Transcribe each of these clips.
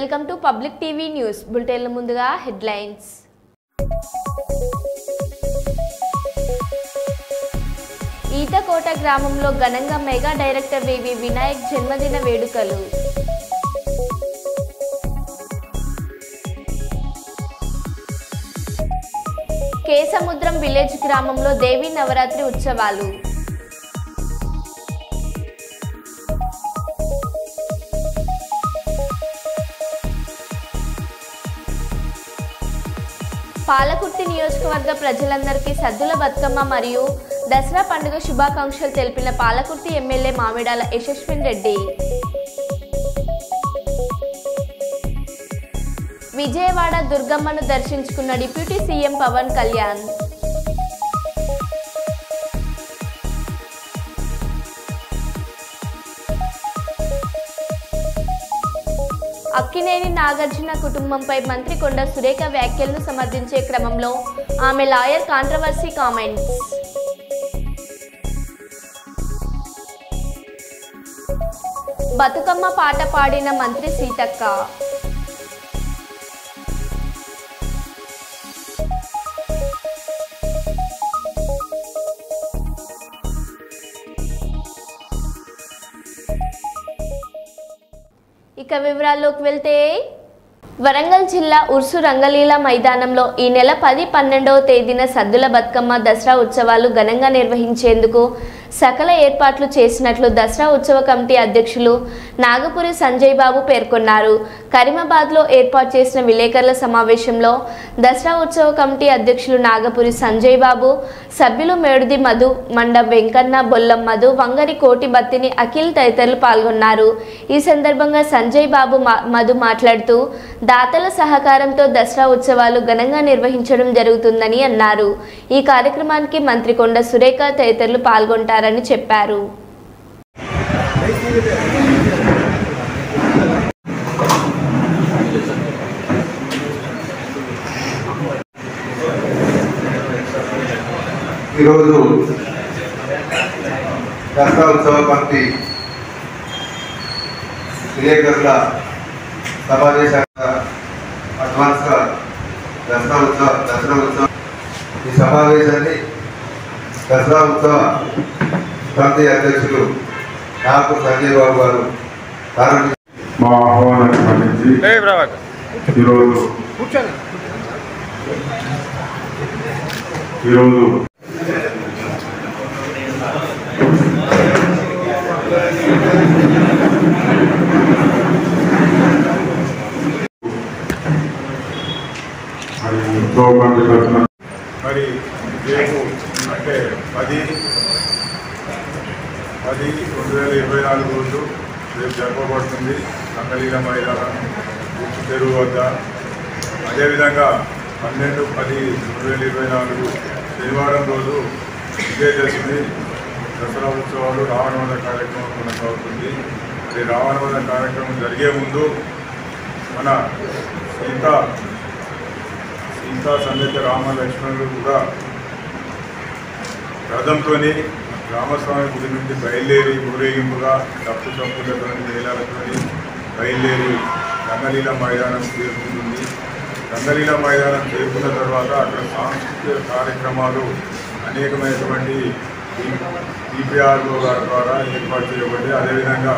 Welcome to public TV news. బులెటిన్ల ముందుగా headlines. Ethakota గ్రామంలో ఘనంగా మెగా డైరెక్టర్ వివి వినాయక్ జన్మదిన వేడుకలు. కేసముద్రం విలేజ్ గ్రామంలో దేవీ నవరాత్రి ఉత్సవాలు. పాలకుర్తి నియోజకవర్గ ప్రజలందరికీ సద్దుల బతుకమ్మ మరియు దసరా పండుగ శుభాకాంక్షలు తెలిపిన పాలకుర్తి ఎమ్మెల్యే మామిడాల యశస్విన్ రెడ్డి. విజయవాడ దుర్గమ్మను దర్శించుకున్న డిప్యూటీ సీఎం పవన్ కళ్యాణ్. అక్కినేని నాగార్జున కుటుంబంపై మంత్రి కొండ సురేఖ వ్యాఖ్యలను సమర్థించే క్రమంలో ఆమె లాయర్ కాంట్రవర్సీ కామెంట్స్. బతుకమ్మ పాట పాడిన మంత్రి సీతక్క. ఇక వివరాల్లోకి వెళ్తే వరంగల్ జిల్లా ఉర్సు రంగలీల మైదానంలో ఈ నెల పది పన్నెండవ తేదీన సద్దుల బతుకమ్మ దసరా ఉత్సవాలు ఘనంగా నిర్వహించేందుకు సకల ఏర్పాట్లు చేసినట్లు దసరా ఉత్సవ కమిటీ అధ్యక్షులు నాగపురి సంజయ్ బాబు పేర్కొన్నారు. కరీమాబాద్లో ఏర్పాటు చేసిన విలేకరుల సమావేశంలో దసరా ఉత్సవ కమిటీ అధ్యక్షులు నాగపురి సంజయ్ బాబు సభ్యులు మేడుది మధు మండ వెంకన్న బొల్లం మధు వంగరి కోటి బత్తిని అఖిల్ తదితరులు పాల్గొన్నారు. ఈ సందర్భంగా సంజయ్ బాబు మధు మాట్లాడుతూ దాతల సహకారంతో దసరా ఉత్సవాలు ఘనంగా నిర్వహించడం జరుగుతుందని అన్నారు. ఈ కార్యక్రమానికి మంత్రి కొండ సురేఖ తదితరులు పాల్గొంటారని చెప్పారు. ఈరోజు దసరా ఉత్సవ కమిటీ విలేకరుల సమావేశాన్ని అడ్వాన్స్గా దసరా ఉత్సవ దసరా ఉత్సవ. ఈ సమావేశాన్ని దసరా ఉత్సవ కమిటీ అధ్యక్షులు నాకు సంజయ్ బాబు గారు ప్రారంభించారు. మా ఆహ్వానాన్ని మన్నించి ఈరోజు ఈరోజు మరి ఉత్సవ తరఫున మరి రేపు అంటే పది పది రెండు వేల ఇరవై నాలుగు రోజు రేపు జరపబడుతుంది. సంగలీల మైదానం ఉప్పు వద్ద. అదేవిధంగా పన్నెండు పది రెండు వేల ఇరవై నాలుగు శనివారం రోజు విజయదశమి దసరా ఉత్సవాలు రావణవద కార్యక్రమం కొనసాగుతుంది. మరి రావణవద కార్యక్రమం జరిగే ముందు మన సీత ఇంకా సమేత రామ లక్ష్మణులు కూడా రథంతో రామస్వామి గుడి నుండి బయలుదేరి ఊరేగింపుగా తప్పు చప్పులతో మేళాలతో బయలుదేరి రంగలీల మైదానం చేరుకుంటుంది. రంగలీల మైదానం చేరుకున్న తర్వాత అక్కడ సాంస్కృతిక కార్యక్రమాలు అనేకమైనటువంటి డిపిఆర్ఓ గారి ద్వారా ఏర్పాటు చేయబడి అదేవిధంగా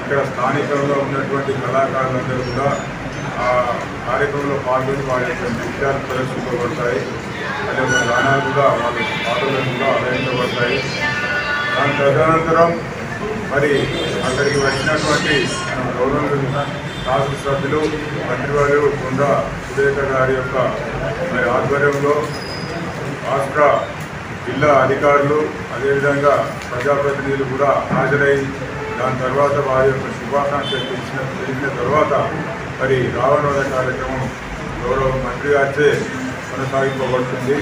ఇక్కడ స్థానికంగా ఉన్నటువంటి కళాకారులందరూ కూడా ఆ కార్యక్రమంలో పాల్గొని వారి యొక్క నృత్యాలు ప్రదర్శించబడతాయి అదే యొక్క గానాలు కూడా వాళ్ళ పాటలు కూడా ఆలయించబడతాయి దాని తదనంతరం మరి అక్కడికి వచ్చినటువంటి మన గౌరవ శాసనసభ్యులు మంత్రివారు కొండ సురేఖ గారి యొక్క మరి ఆధ్వర్యంలో రాష్ట్ర జిల్లా అధికారులు అదేవిధంగా ప్రజాప్రతినిధులు కూడా హాజరై దాని తర్వాత వారి యొక్క శుభాకాంక్షలు తెలిసిన తెలిసిన తర్వాత మరి రావణోద కార్యక్రమం గౌరవ మంత్రి గారిచే కొనసాగింపబడుతుంది.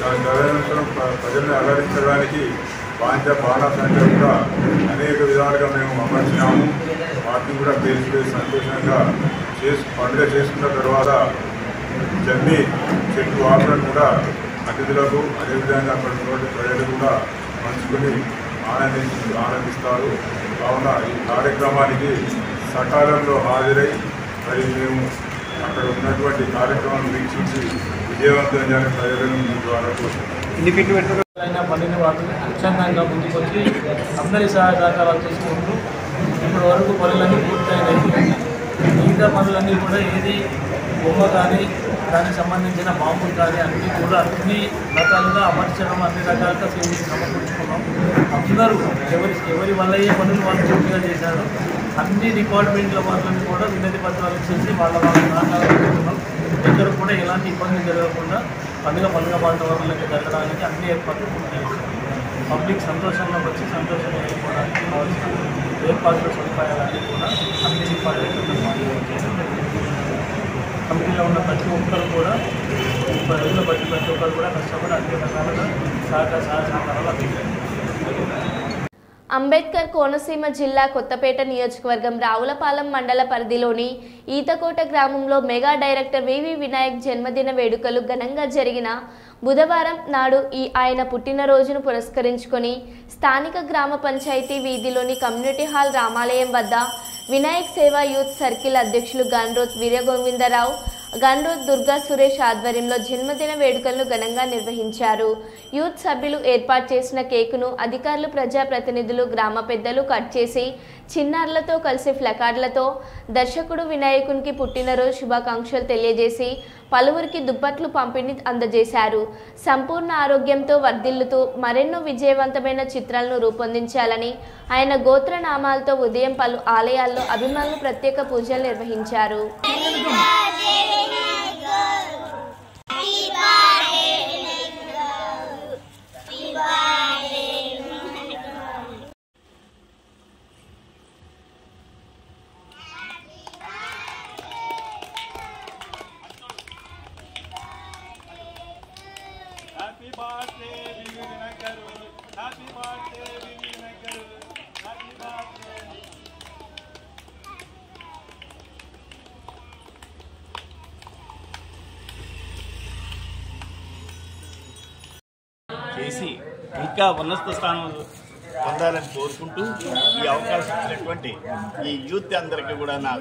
దాని తదనంతరం ప్రజల్ని అలరించడానికి వాంఛ బాణాసంఖ్య కూడా అనేక విధాలుగా మేము అమర్చినాము. వాటిని కూడా పేరు సంతోషంగా చేసు పండుగ చేసుకున్న తర్వాత జమ్మి చెట్టు ఆకులను కూడా అతిథులకు అదేవిధంగా అక్కడ ఉన్నటువంటి ప్రజలు కూడా పంచుకొని ఆనందించి ఆనందిస్తారు. కావున ఈ కార్యక్రమానికి సకాలంలో హాజరై మరి మేము అక్కడ ఉన్నటువంటి కార్యక్రమాన్ని వీక్షించి విజయవంతం చేయాలని ప్రయోజనం మీ ద్వారా కోరుతున్నాం అయినా పనిని వాళ్ళు స్వచ్ఛందంగా ముందుకు అందరి సహాయ సహకారాలు చేసుకుంటూ ఇప్పటి వరకు పనులన్నీ పూర్తయినాయి. మిగతా పనులన్నీ కూడా ఏది బొమ్మ కానీ దానికి సంబంధించిన బాంబులు కానీ అన్నీ కూడా అన్ని రకాలుగా అమర్చడం అన్ని రకాలుగా సేవలు సమకూర్చుకున్నాం. అందరూ ఎవరి ఎవరి వల్ల ఏ పనులు వాళ్ళు పూర్తిగా చేశారు అన్ని డిపార్ట్మెంట్ల వాళ్ళని కూడా వినతి పత్రాలు ఇచ్చేసి వాళ్ళ వాళ్ళ సహకారం చేస్తున్నాం. ఎక్కడ కూడా ఎలాంటి ఇబ్బంది జరగకుండా పండుగ పండుగ వాతావరణంలోకి జరగడానికి అన్ని ఏర్పాట్లు పబ్లిక్ సంతోషంగా వచ్చి సంతోషంగా వెళ్ళిపోవడానికి కావాల్సిన ఏర్పాట్లు సదుపాయాలన్నీ కూడా అన్ని డిపార్ట్మెంట్ కమిటీలో ఉన్న ప్రతి ఒక్కరు కూడా ముప్పై రోజుల ప్రతి ఒక్కరు కూడా కష్టపడి అన్ని రకాలుగా సహకార సహకారాలు అందించారు. అంబేద్కర్ కోనసీమ జిల్లా కొత్తపేట నియోజకవర్గం రావులపాలెం మండల పరిధిలోని ఈతకోట గ్రామంలో మెగా డైరెక్టర్ వివి వినాయక్ జన్మదిన వేడుకలు ఘనంగా జరిగిన బుధవారం నాడు ఈ ఆయన పుట్టినరోజును పురస్కరించుకొని స్థానిక గ్రామ పంచాయతీ వీధిలోని కమ్యూనిటీ హాల్ రామాలయం వద్ద వినాయక్ సేవా యూత్ సర్కిల్ అధ్యక్షులు గన్రోత్ వీరగోవిందరావు గన్రోత్ దుర్గా సురేష్ ఆధ్వర్యంలో జన్మదిన వేడుకలను ఘనంగా నిర్వహించారు. యూత్ సభ్యులు ఏర్పాటు చేసిన కేకును అధికారులు ప్రజాప్రతినిధులు గ్రామ పెద్దలు కట్ చేసి చిన్నారులతో కలిసి ఫ్లకార్డులతో దర్శకుడు వినాయకునికి పుట్టినరోజు శుభాకాంక్షలు తెలియజేసి పలువురికి దుప్పట్లు పంపిణీ అందజేశారు. సంపూర్ణ ఆరోగ్యంతో వర్ధిల్లుతూ మరెన్నో విజయవంతమైన చిత్రాలను రూపొందించాలని ఆయన గోత్రనామాలతో ఉదయం పలు ఆలయాల్లో అభిమానులు ప్రత్యేక పూజలు నిర్వహించారు. చేసి ఇంకా ఉన్నత స్థానం పొందాలని కోరుకుంటూ ఈ అవకాశం ఇచ్చినటువంటి ఈ యూత్ అందరికీ కూడా నా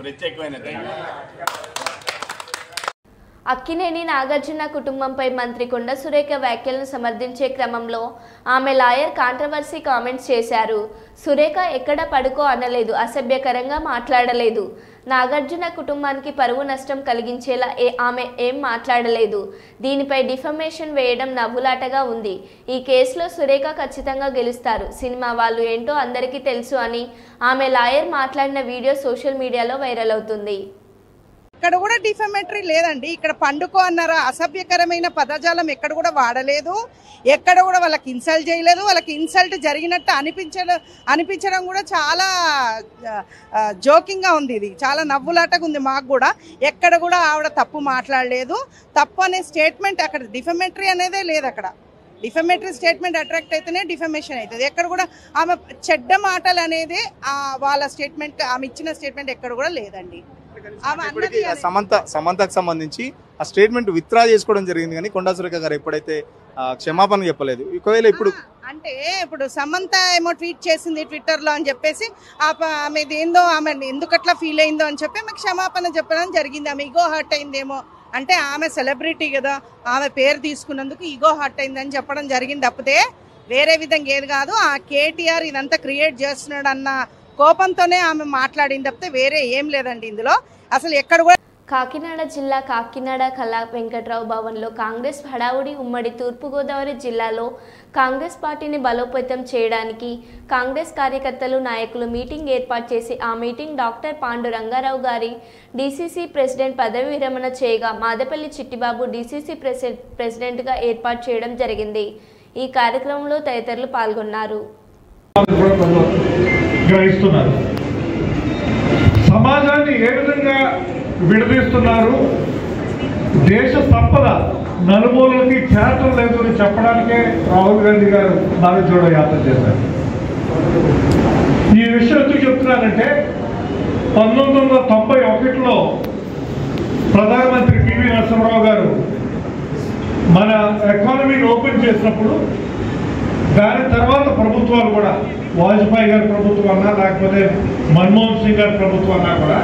ప్రత్యేకమైన ధన్యవాదాలు. అక్కినేని నాగార్జున కుటుంబంపై మంత్రి కొండ సురేఖ వ్యాఖ్యలను సమర్థించే క్రమంలో ఆమె లాయర్ కాంట్రవర్సీ కామెంట్స్ చేశారు. సురేఖ ఎక్కడ పడుకో అనలేదు అసభ్యకరంగా మాట్లాడలేదు. నాగార్జున కుటుంబానికి పరువు నష్టం కలిగించేలా ఏ ఆమె ఏం మాట్లాడలేదు. దీనిపై డిఫమేషన్ వేయడం నవ్వులాటగా ఉంది. ఈ కేసులో సురేఖ ఖచ్చితంగా గెలుస్తారు. సినిమా వాళ్ళు ఏంటో అందరికీ తెలుసు అని ఆమె లాయర్ మాట్లాడిన వీడియో సోషల్ మీడియాలో వైరల్ అవుతుంది. ఇక్కడ కూడా డిఫెమెటరీ లేదండి. ఇక్కడ పండుకో అన్నారా అసభ్యకరమైన పదజాలం ఎక్కడ కూడా వాడలేదు. ఎక్కడ కూడా వాళ్ళకి ఇన్సల్ట్ చేయలేదు. వాళ్ళకి ఇన్సల్ట్ జరిగినట్టు అనిపించడం అనిపించడం కూడా చాలా జోకింగ్గా ఉంది ఇది. చాలా నవ్వులాటగా ఉంది మాకు కూడా. ఎక్కడ కూడా ఆవిడ తప్పు మాట్లాడలేదు. తప్పు అనే స్టేట్మెంట్ అక్కడ డిఫెమెటరీ అనేదే లేదు అక్కడ. డిఫెమెటరీ స్టేట్మెంట్ అట్రాక్ట్ అయితేనే డిఫెమేషన్ అవుతుంది ఎక్కడ కూడా ఆమె చెడ్డ మాటలు అనేది వాళ్ళ స్టేట్మెంట్ ఆమె ఇచ్చిన స్టేట్మెంట్ ఎక్కడ కూడా లేదండి. ఇప్పటికీ సమంత సమంతకు సంబంధించి ఆ స్టేట్మెంట్ విత్డ్రా చేసుకోవడం జరిగింది కానీ కొండా సురేఖ గారు ఎప్పుడైతే క్షమాపణ చెప్పలేదు. ఒకవేళ ఇప్పుడు అంటే ఇప్పుడు సమంత ఏమో ట్వీట్ చేసింది ట్విట్టర్లో అని చెప్పేసి ఆ ప- ఆమెది ఏందో ఆమె ఎందుకట్లా ఫీల్ అయిందో అని చెప్పి ఆమె క్షమాపణ చెప్పడం జరిగింది. ఆమె ఇగో హర్ట్ అయిందేమో. అంటే ఆమె సెలబ్రిటీ కదా ఆమె పేరు తీసుకున్నందుకు ఇగో హర్ట్ అయిందని చెప్పడం జరిగింది తప్పితే వేరే విధంగా ఏది కాదు. ఆ కేటీఆర్ ఇదంతా క్రియేట్ చేస్తున్నాడు అన్న కోపంతోనే ఆమె మాట్లాడింది తప్పితే వేరే ఏం లేదండి ఇందులో. అసలు ఎక్కడ కూడా కాకినాడ జిల్లా కాకినాడ కళా వెంకట్రావు భవన్లో కాంగ్రెస్ హడావుడి ఉమ్మడి తూర్పుగోదావరి జిల్లాలో కాంగ్రెస్ పార్టీని బలోపేతం చేయడానికి కాంగ్రెస్ కార్యకర్తలు నాయకులు మీటింగ్ ఏర్పాటు చేసి ఆ మీటింగ్ డాక్టర్ పాండు రంగారావు గారి డీసీసీ ప్రెసిడెంట్ పదవి విరమణ చేయగా మాదపల్లి చిట్టిబాబు డీసీసీ ప్రెసి ప్రెసిడెంట్గా ఏర్పాటు చేయడం జరిగింది. ఈ కార్యక్రమంలో తదితరులు పాల్గొన్నారు. గ్రహిస్తున్నారు సమాజాన్ని ఏ విధంగా విడదీస్తున్నారు? దేశ సంపద నలుమూలకి ఖ్యాతం లేదు అని చెప్పడానికే రాహుల్ గాంధీ గారు నాలుగు యాత్ర చేశారు. ఈ విషయం ఎందుకు చెప్తున్నానంటే పంతొమ్మిది వందల తొంభై ఒకటిలో ప్రధానమంత్రి పివి నరసింహరావు గారు మన ఎకానమీని ఓపెన్ చేసినప్పుడు దాని తర్వాత ప్రభుత్వాలు కూడా వాజ్పేయి గారి ప్రభుత్వం అన్నా లేకపోతే మన్మోహన్ సింగ్ గారి ప్రభుత్వం అన్నా కూడా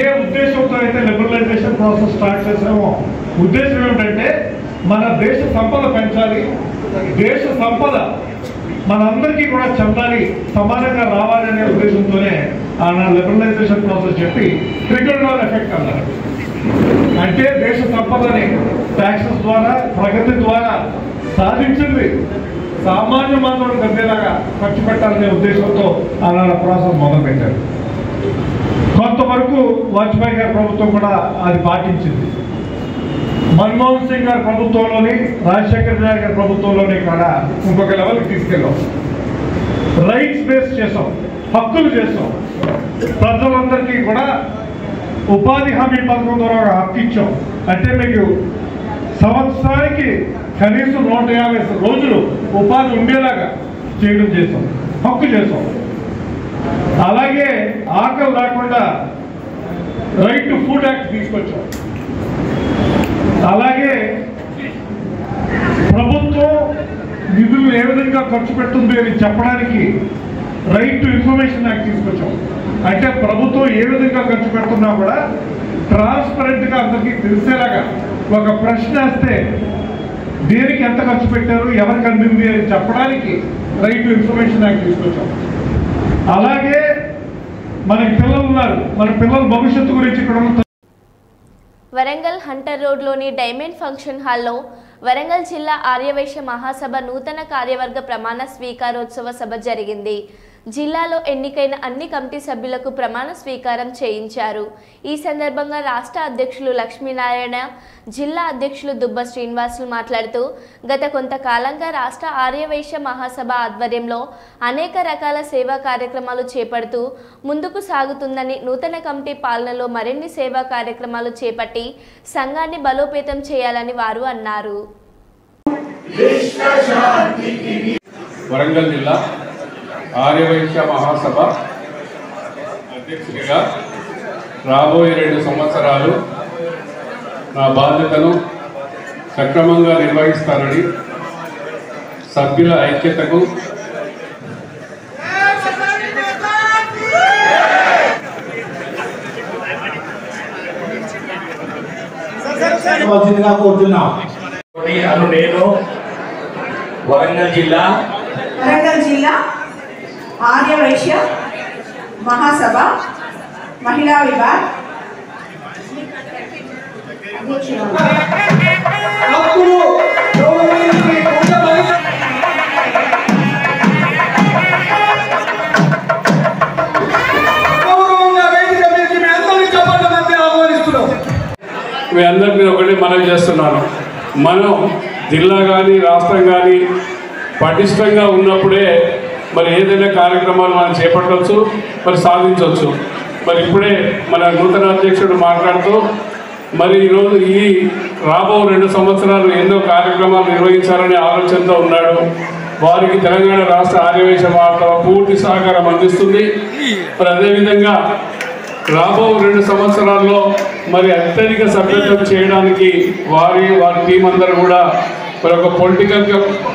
ఏ ఉద్దేశంతో అయితే లిబరలైజేషన్ ప్రాసెస్ స్టార్ట్ చేసామో ఉద్దేశం ఏమిటంటే మన దేశ సంపద పెంచాలి దేశ సంపద మనందరికీ కూడా చెందాలి సమానంగా రావాలి అనే ఉద్దేశంతోనే ఆయన లిబరలైజేషన్ ప్రాసెస్ చెప్పి ట్రిగర్ డౌన్ ఎఫెక్ట్ అన్నారు. అంటే దేశ సంపదని ట్యాక్సెస్ ద్వారా ప్రగతి ద్వారా సాధించింది. సామాన్య మానవుడు గద్దెలాగా ఖర్చు పెట్టాలనే ఉద్దేశంతో ఆనాడు ప్రాసెస్ మొదలుపెట్టారు కొంతవరకు వాజ్పేయి గారి ప్రభుత్వం కూడా అది పాటించింది. మన్మోహన్ సింగ్ గారి ప్రభుత్వంలోని రాజశేఖర్ రెడ్డి గారి ప్రభుత్వంలోని కూడా ఇంకొక లెవెల్కి తీసుకెళ్ళాం. రైట్స్ బేస్ చేసాం హక్కులు చేసాం. ప్రజలందరికీ కూడా ఉపాధి హామీ పథకం ద్వారా హక్కు ఇచ్చాం. అంటే మీకు సంవత్సరానికి కనీసం నూట యాభై రోజులు ఉపాధి ఉండేలాగా చేయడం చేసాం హక్కు చేసాం అలాగే ఆకలి రాకుండా రైట్ టు ఫుడ్ యాక్ట్ తీసుకొచ్చాం. అలాగే ప్రభుత్వం నిధులు ఏ విధంగా ఖర్చు పెడుతుంది అని చెప్పడానికి రైట్ టు ఇన్ఫర్మేషన్ యాక్ట్ తీసుకొచ్చాం. అంటే ప్రభుత్వం ఏ విధంగా ఖర్చు పెడుతున్నా కూడా ట్రాన్స్పరెంట్గా అందరికీ తెలిసేలాగా ఒక ప్రశ్న వస్తే దేనికి ఎంత ఖర్చు పెట్టారు ఎవరికి అందింది అని చెప్పడానికి రైట్ ఇన్ఫర్మేషన్ యాక్ట్ తీసుకొచ్చాం. అలాగే మనకి పిల్లలు ఉన్నారు. మన పిల్లల భవిష్యత్తు గురించి ఇక్కడ ఉన్న వరంగల్ హంటర్ రోడ్లోని డైమండ్ ఫంక్షన్ హాల్లో వరంగల్ జిల్లా ఆర్యవైశ్య మహాసభ నూతన కార్యవర్గ ప్రమాణ స్వీకారోత్సవ సభ జరిగింది. జిల్లాలో ఎన్నికైన అన్ని కమిటీ సభ్యులకు ప్రమాణ స్వీకారం చేయించారు. ఈ సందర్భంగా రాష్ట్ర అధ్యక్షులు లక్ష్మీనారాయణ జిల్లా అధ్యక్షులు దుబ్బ శ్రీనివాసులు మాట్లాడుతూ గత కొంతకాలంగా రాష్ట్ర ఆర్యవైశ్య మహాసభ ఆధ్వర్యంలో అనేక రకాల సేవా కార్యక్రమాలు చేపడుతూ ముందుకు సాగుతుందని నూతన కమిటీ పాలనలో మరిన్ని సేవా కార్యక్రమాలు చేపట్టి సంఘాన్ని బలోపేతం చేయాలని వారు అన్నారు. వరంగల్ జిల్లా ఆర్యవైశ్య మహాసభ అధ్యక్షుడిగా రాబోయే రెండు సంవత్సరాలు నా బాధ్యతను సక్రమంగా నిర్వహిస్తానని సభ్యుల ఐక్యతకు కోరుతున్నాం. అను నేను వరంగల్ జిల్లా వరంగల్ జిల్లా ఆర్య వైశ్య మహాసభ మహిళా విభాగ్. మీ అందరికీ ఒకటి మనవి చేస్తున్నాను. మనం జిల్లా కానీ రాష్ట్రం కానీ పటిష్టంగా ఉన్నప్పుడే మరి ఏదైనా కార్యక్రమాలు మనం చేపట్టవచ్చు మరి సాధించవచ్చు. మరి ఇప్పుడే మన నూతన అధ్యక్షుడు మాట్లాడుతూ మరి ఈరోజు ఈ రాబో రెండు సంవత్సరాలు ఎన్నో కార్యక్రమాలు నిర్వహించాలనే ఆలోచనతో ఉన్నాడు. వారికి తెలంగాణ రాష్ట్ర ఆర్యవేశ వార్త పూర్తి సహకారం అందిస్తుంది. మరి అదేవిధంగా రాబో రెండు సంవత్సరాల్లో మరి అత్యధిక సభ్యత్వం చేయడానికి వారి వారి టీం అందరూ కూడా మరి ఒక పొలిటికల్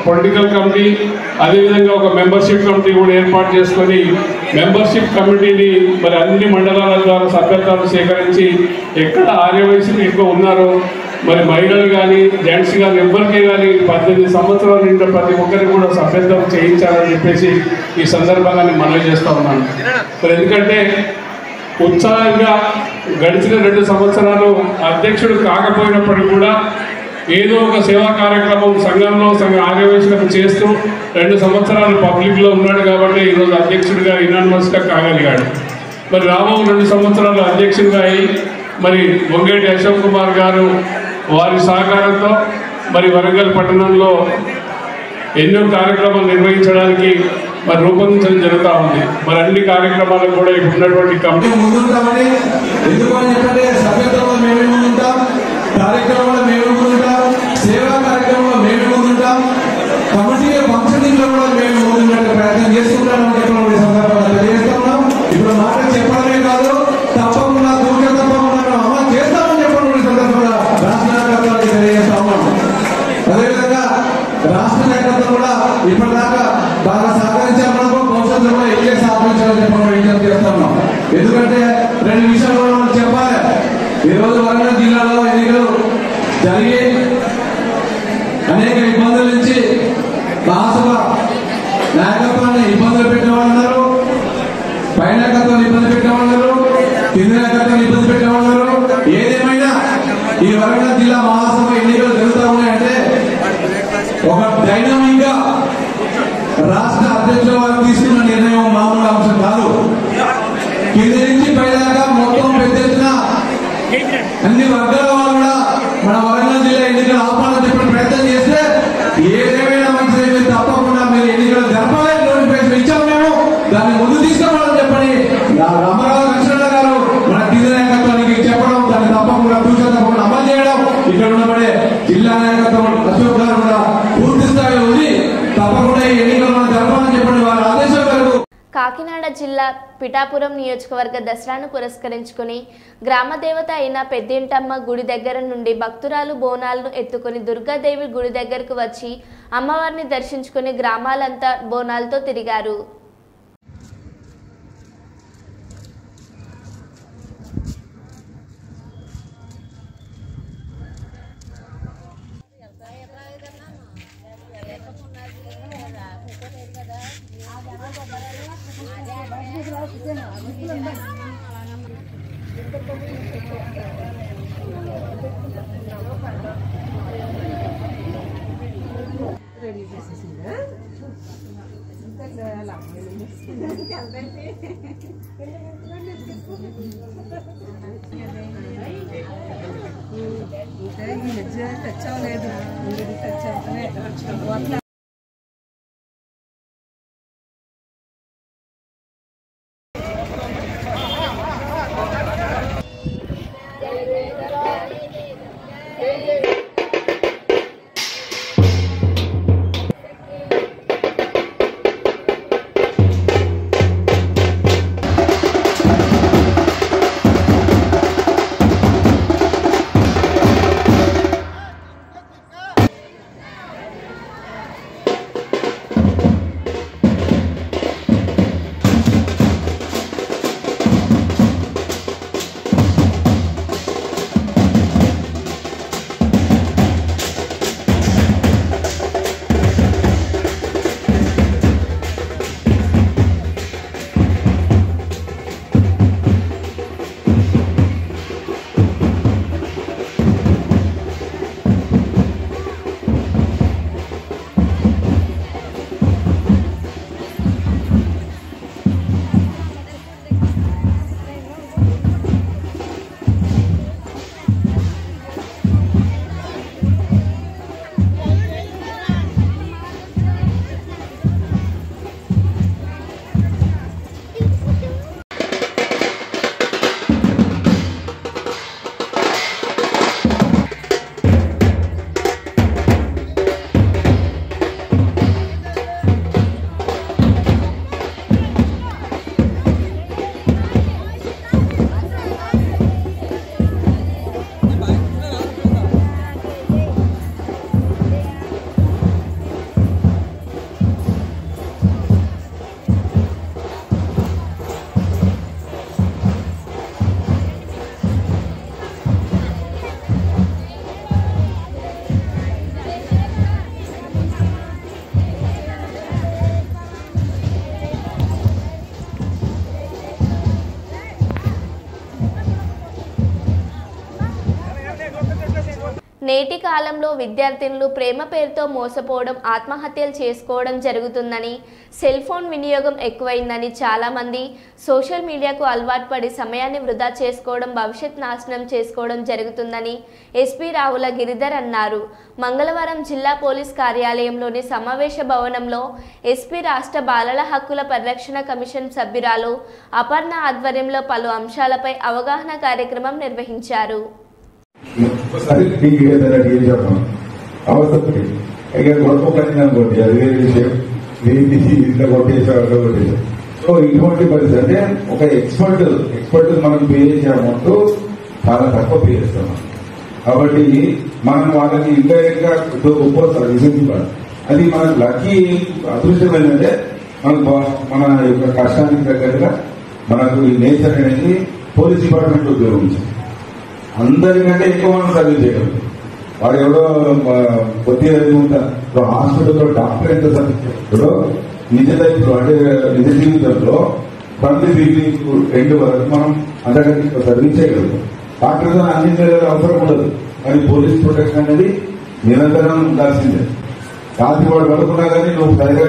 పొలిటికల్ కమిటీ అదేవిధంగా ఒక మెంబర్షిప్ కమిటీ కూడా ఏర్పాటు చేసుకొని మెంబర్షిప్ కమిటీని మరి అన్ని మండలాల ద్వారా సభ్యత్వాలు సేకరించి ఎక్కడ ఆర్యవయసులు ఎక్కువ ఉన్నారో మరి మహిళలు కానీ జెంట్స్ కానీ ఎవరికి కానీ పద్దెనిమిది సంవత్సరాలు నిండా ప్రతి ఒక్కరికి కూడా సభ్యత్వం చేయించాలని చెప్పేసి ఈ సందర్భంగా నేను మనవి చేస్తూ ఉన్నాను. మరి ఎందుకంటే ఉత్సాహంగా గడిచిన రెండు సంవత్సరాలు అధ్యక్షుడు కాకపోయినప్పటికీ కూడా ఏదో ఒక సేవా కార్యక్రమం సంఘంలో సంఘ ఆర్యవేశలకు చేస్తూ రెండు సంవత్సరాలు పబ్లిక్లో ఉన్నాడు కాబట్టి ఈరోజు అధ్యక్షుడిగా ఇనానిమస్గా కాగలిగాడు. మరి రాబో రెండు సంవత్సరాలు అధ్యక్షుడిగా అయి మరి వంగేటి అశోక్ కుమార్ గారు వారి సహకారంతో మరి వరంగల్ పట్టణంలో ఎన్నో కార్యక్రమాలు నిర్వహించడానికి మరి రూపొందించడం జరుగుతూ ఉంది. మరి అన్ని కార్యక్రమాలకు కూడా ఇప్పుడు ఉన్నటువంటి కమిటీ కార్యక్రమాలు మేము చెప్పంటే సేవా కార్యక్రమంలో మేము ముందుంటాం కమిటీ ఫంక్షన్లో కూడా మేము ముందుండే ప్రయత్నం చేస్తుంటామని చెప్పడం ఈ సందర్భంగా తెలియజేస్తున్నాం ఇప్పుడు మాట చెప్పడమే కాదు తప్పకుండా తప్పకుండా అమలు చేస్తామని చెప్పడం ఈ సందర్భంగా రాష్ట్ర నాయకత్వానికి తెలియజేస్తా ఉన్నాం. అదేవిధంగా రాష్ట్ర నాయకత్వం కూడా ఇప్పటిదాకా బాగా సహకరించామనుకో భవిష్యత్తులో విజ్ఞప్తి చేస్తున్నాం ఎందుకంటే రెండు విషయాలు కూడా మనం చెప్పాలి ఈ రోజు వరంగల్ జిల్లాలో ఎన్నికలు జరిగి అనేక ఇబ్బందుల నుంచి మహాసభ నాయకత్వాన్ని ఇబ్బందులు పెట్టిన వాళ్ళు ఉన్నారు పై నాయకత్వాన్ని ఇబ్బంది పెట్టిన వాళ్ళు ఉన్నారు కింది నాయకత్వాన్ని ఇబ్బంది పెట్టిన వాళ్ళు ఉన్నారు ఏదేమైనా ఈ వరంగల్ జిల్లా మహాసభ ఎన్నికలు జరుగుతూ ఉన్నాయంటే ఒక డైనమిక్గా రాష్ట్ర అధ్యక్షుల వారు తీసుకున్న నిర్ణయం మామూలు అంశం కాదు కింది నుంచి పైదాకా మొత్తం పెద్ద ఎత్తున అన్ని వర్గాల వాళ్ళు కూడా మన వరంగల్ జిల్లా ఎన్నికలు ఆపాలని చెప్పిన ప్రయత్నం చేస్తే ఏదేమైనా మంచిది మీరు తప్పకుండా మీరు ఎన్నికలు జరపాలి నోటిఫికేషన్ ఇచ్చాము మేము దాన్ని ముందు తీసుకురావాలని చెప్పని రా- రామారావు లక్ష్మణ గారు మన కింది నాయకత్వానికి చెప్పడం దాన్ని తప్పకుండా తూచా తప్పకుండా అమలు చేయడం ఇక్కడ ఉన్నబడే జిల్లా నాయకత్వం అశోక్ గారు కూడా పూర్తి స్థాయిలో ఉంది తప్పకుండా ఈ ఎన్నికలు మనం జరపాలని చెప్పండి వారి ఆదేశం మేరకు కాకినాడ జిల్లా పిఠాపురం నియోజకవర్గ దసరాను పురస్కరించుకుని గ్రామ దేవత అయిన పెద్దింటమ్మ గుడి దగ్గర నుండి భక్తురాలు బోనాలను ఎత్తుకుని దుర్గాదేవి గుడి దగ్గరకు వచ్చి అమ్మవారిని దర్శించుకుని గ్రామాలంతా బోనాలతో తిరిగారు. ఇంకా తెచ్చలేదు ఇంకా తెచ్చే నేటి కాలంలో విద్యార్థినులు ప్రేమ పేరుతో మోసపోవడం ఆత్మహత్యలు చేసుకోవడం జరుగుతుందని సెల్ ఫోన్ వినియోగం ఎక్కువైందని చాలామంది సోషల్ మీడియాకు అలవాటు పడి సమయాన్ని వృధా చేసుకోవడం భవిష్యత్ నాశనం చేసుకోవడం జరుగుతుందని ఎస్పీ రావుల గిరిధర్ అన్నారు. మంగళవారం జిల్లా పోలీస్ కార్యాలయంలోని సమావేశ భవనంలో ఎస్పీ రాష్ట్ర బాలల హక్కుల పరిరక్షణ కమిషన్ సభ్యురాలు అపర్ణ ఆధ్వర్యంలో పలు అంశాలపై అవగాహన కార్యక్రమం నిర్వహించారు. ఒకసారి నీకు ఏదైనా డీల్ చెప్పడం అవసరం ఇక గొడవ పడింది అనుకోండి అది వేరే విషయం. దీన్ని ఇంట్లో కొట్టేసాం అట్లా కొట్టేసాం. సో ఇటువంటి పరిస్థితి అంటే ఒక ఎక్స్పర్ట్ ఎక్స్పర్ట్ మనం పే చేసే అమౌంట్ చాలా తక్కువ పే చేస్తాం కాబట్టి మనం వాళ్ళకి ఇంకా ఇంకా ఒప్పోస్తారు రిజెక్ట్ అది మనకు లక్కీ అదృష్టం ఏంటంటే మనకు మన యొక్క కష్టానికి తగ్గట్టుగా మనకు ఈ నేచర్ అనేది పోలీస్ డిపార్ట్మెంట్ ఉద్యోగం అందరికంటే ఎక్కువ మనం సర్వీస్ చేయడం వాడు ఎవడో కొద్ది ఉంటారు ఇప్పుడు హాస్పిటల్లో డాక్టర్ ఎంత సర్వీస్ ఇప్పుడు నిజ లైఫ్లో అంటే నిజ జీవితంలో ఫ్రమ్ బిగినింగ్ ఎండ్ వరకు మనం అందరికీ సర్వీస్ చేయగలుగుతాం డాక్టర్ అందించగల అవసరం ఉండదు. కానీ పోలీస్ ప్రొటెక్షన్ అనేది నిరంతరం ఉండాల్సిందే. రాత్రి పడుకున్నా కానీ నువ్వు సరిగా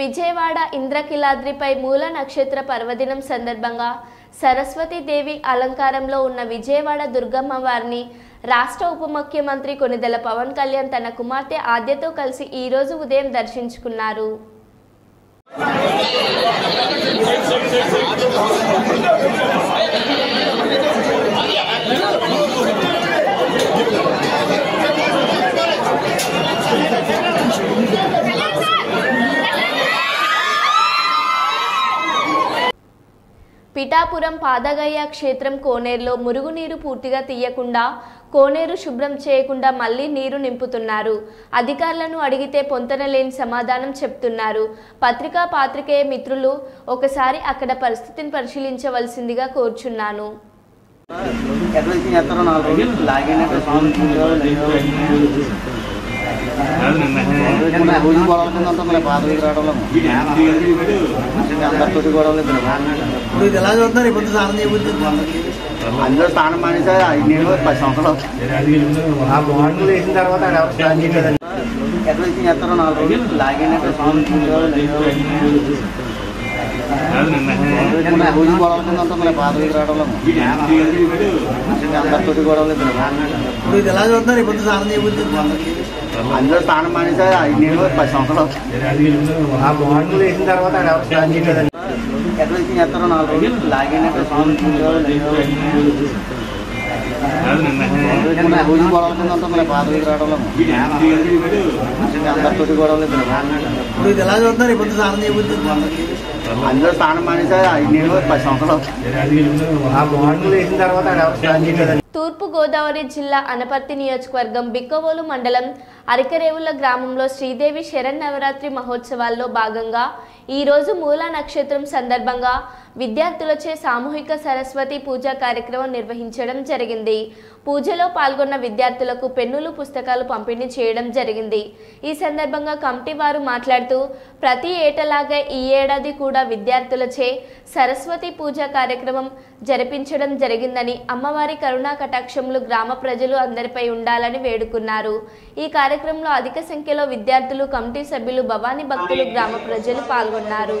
విజయవాడ ఇంద్రకిలాద్రిపై మూల నక్షత్ర పర్వదినం సందర్భంగా సరస్వతీదేవి అలంకారంలో ఉన్న విజయవాడ దుర్గమ్మ వారిని రాష్ట్ర ఉప ముఖ్యమంత్రి కొనిదెల పవన్ కళ్యాణ్ తన కుమార్తె ఆద్యతో కలిసి ఈరోజు ఉదయం దర్శించుకున్నారు. పిఠాపురం పాదగయ్య క్షేత్రం కోనేరులో మురుగునీరు పూర్తిగా తీయకుండా కోనేరు శుభ్రం చేయకుండా మళ్ళీ నీరు నింపుతున్నారు. అధికారులను అడిగితే పొంతనలేని సమాధానం చెప్తున్నారు. పత్రికా పాత్రికేయ మిత్రులు ఒకసారి అక్కడ పరిస్థితిని పరిశీలించవలసిందిగా కోరుచున్నాను. రోజు గొడవ కింద పాత రావడంలో అందరితో గొడవలు ఇప్పుడు ఇది ఎలా చూస్తున్నారు ఇప్పుడు స్నానం చేయబోతుంది అందులో స్నానం మానేసా నేను పది సంవత్సరాలు. ఆ బాండ్లు వేసిన తర్వాత ఎవరు స్నానం చేయలేదండి వచ్చి చేస్తారో నాలుగు రోజులు లాగినట్టు గొడవ కింద ఉంటుంది పాత వీధి రావడంలో అందరితోటి గొడవలు ఇప్పుడు ఇది ఎలా చూస్తున్నారు ఇప్పుడు స్నానం చేయబోతుంది అందులో స్నానం మానేసా నేను పది సంవత్సరాలు ఆ బాండ్లు వేసిన తర్వాత ఆడ ఎవరు స్నానం చేయలేదండి ఎట్లా వచ్చి చేస్తారో నాలుగు రోజులు లాగినట్టు రోజు గొడవ కింద ఉంటుంది పాత వీధి రావడంలో అందరితోటి గొడవలు ఇప్పుడు ఇది ఎలా చూస్తున్నారు ఇప్పుడు స్నానం చేయబోతుంది అందులో స్నానం మానేసా నేను పది సంవత్సరాలు ఆ వేసిన తర్వాత స్నానం చేయలేదండి జిల్లా అనపర్తి నియోజకవర్గం బిక్కవోలు మండలం అరికరేవుల గ్రామంలో శ్రీదేవి శరన్నవరాత్రి మహోత్సవాల్లో భాగంగా ఈరోజు మూలా నక్షత్రం సందర్భంగా విద్యార్థులచే సామూహిక సరస్వతి పూజా కార్యక్రమం నిర్వహించడం జరిగింది. పూజలో పాల్గొన్న విద్యార్థులకు పెన్నులు పుస్తకాలు పంపిణీ చేయడం జరిగింది. ఈ సందర్భంగా కమిటీ వారు మాట్లాడుతూ ప్రతి ఏటలాగా ఈ ఏడాది కూడా విద్యార్థులచే సరస్వతి పూజా కార్యక్రమం జరిపించడం జరిగిందని అమ్మవారి కరుణా కటాక్షములు గ్రామ ప్రజలు అందరిపై ఉండాలని వేడుకున్నారు. ఈ కార్యక్రమంలో అధిక సంఖ్యలో విద్యార్థులు కమిటీ సభ్యులు భవానీ భక్తులు గ్రామ ప్రజలు పాల్గొన్నారు.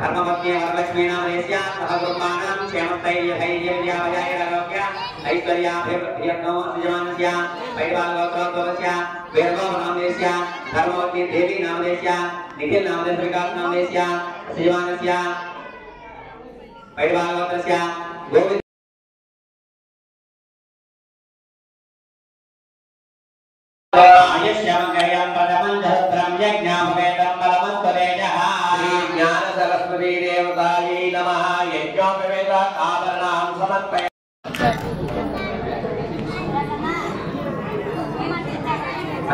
धर्मभक्ति वरलक्ष्मीण वेश्या सह गुरुमानां क्षेमतैर्यधैर्यव्यावयायरारोग्या ऐश्वर्याभिर्यत्नोऽर्जमानस्य वैवालोकोद्भवस्य वैभवनामदेश्य धर्मवती देवी नामदेश्य निखिल नामदेश विकास नामदेश्य श्रीमानस्य वैवालोकस्य गोविन्द आयुष्यमङ्गल्यं पदमं सहस्रं यज्ञां वेदं बलमन्तवेद नमः यज्ञोपवेद आभरणां समर्पय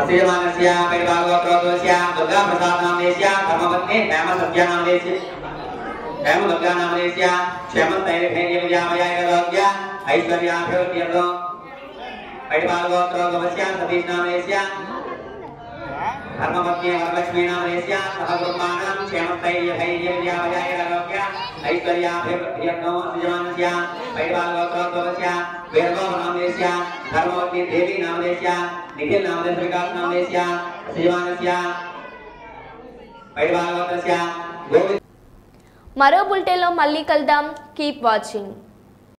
अश्रीमानस्य परिभागवतस्य दुर्गा प्रसाद नामदेश्य धर्मपत्नी हेम सत्य नामदेश्य हेम दुर्गा नामदेश्य क्षेमन्तैर्भेय विजयामयाय गदोद्य ऐश्वर्याभिवृद्ध्यर्थो परिभागवतस्य सतीश नामदेश्य धर्मपत्नी वरलक्ष्मी नामदेश्य सह कुटुम्बानां क्षेमन्तैर्भेय विजयामयाय गदोद्य ऐश्वर्याभिवृद्ध्यर्थो श्रीमानस्य परिभागवतस्य वीरगोपनामदेश्य धर्मवती देवी नामदेश्य निखिल नामदेश विकास नामदेश्य श्रीमानस्य परिभागवतस्य गोविंद మరో బులెటిన్లో మళ్ళీ కలుద్దాం కీప్ వాచింగ్